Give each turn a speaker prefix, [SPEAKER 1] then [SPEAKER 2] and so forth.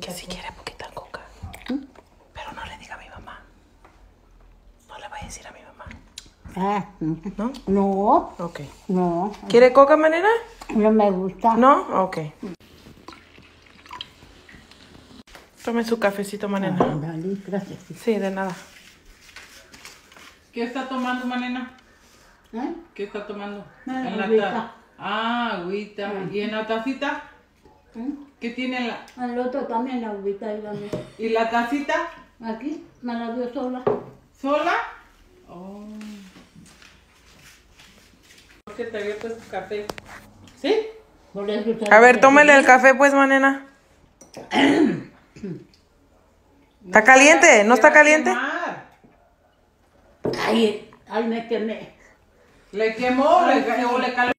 [SPEAKER 1] Que si quiere poquita coca. Pero no le diga a mi mamá. No le vaya a decir a mi mamá.
[SPEAKER 2] Ah,
[SPEAKER 1] ¿No?
[SPEAKER 2] no,
[SPEAKER 1] Ok.
[SPEAKER 2] no,
[SPEAKER 1] ¿Quiere coca, manera?
[SPEAKER 2] no me gusta.
[SPEAKER 1] ¿No? Ok. Tome su cafecito, manena.
[SPEAKER 2] Dale, gracias.
[SPEAKER 1] Sí, de nada.
[SPEAKER 3] ¿Qué está tomando, Manena?
[SPEAKER 2] ¿Eh?
[SPEAKER 3] ¿Qué está tomando?
[SPEAKER 2] Ah,
[SPEAKER 3] En la
[SPEAKER 2] agüita.
[SPEAKER 3] ta- Ah, agüita. ¿Y en la tacita?
[SPEAKER 2] ¿Eh?
[SPEAKER 3] ¿Qué tiene en la...
[SPEAKER 2] El otro también la ubita ahí dame.
[SPEAKER 3] ¿Y la tacita?
[SPEAKER 2] Aquí, me la dio sola.
[SPEAKER 3] ¿Sola? Oh. Que te había puesto café. ¿Sí?
[SPEAKER 1] A ver, tómele el café, pues, manena. ¿Está caliente? ¿No está caliente?
[SPEAKER 2] Ay, ay, me quemé.
[SPEAKER 3] ¿Le quemó o le, o le caló